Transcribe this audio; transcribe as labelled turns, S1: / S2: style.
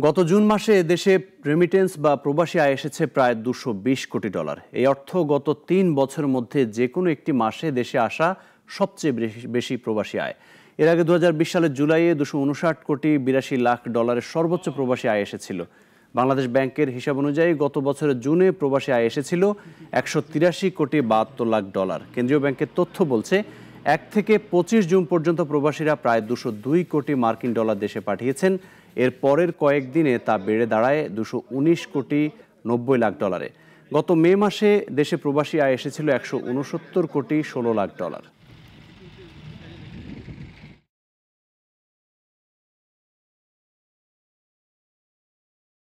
S1: গত জুন মাসে দেশে রেমিটেন্স বা প্রবাসী আয় এসেছে প্রায় দুশো কোটি ডলার। এই অর্থ গত তিন বছরের মধ্যে যে কোনো একটি মাসে দেশে আসা সবচেয়ে বেশি- বেশি প্রবাসী আয়। এর আগে দুহাজার বিশ সালের জুলাইয়ে দুশো উনষাট কোটি বিরাশি লাখ ডলারের সর্বোচ্চ প্রবাসী আয় এসেছিল। বাংলাদেশ ব্যাংকের হিসাব অনুযায়ী গত বছরের জুনে প্রবাসী আয় এসেছিল একশো তিরাশি কোটি বাহাত্তর লাখ ডলার। কেন্দ্রীয় ব্যাংকের তথ্য বলছে এক থেকে পঁচিশ জুন পর্যন্ত প্রবাসীরা প্রায় দুশো দুই কোটি মার্কিন ডলার দেশে পাঠিয়েছেন। এর পরের কয়েকদিনে তা বেড়ে দাঁড়ায় দুশো উনিশ কোটি নব্বই লাখ ডলারে। গত মে মাসে দেশে প্রবাসী আয় এসেছিল একশো উনসত্তর কোটি ষোলো লাখ ডলার।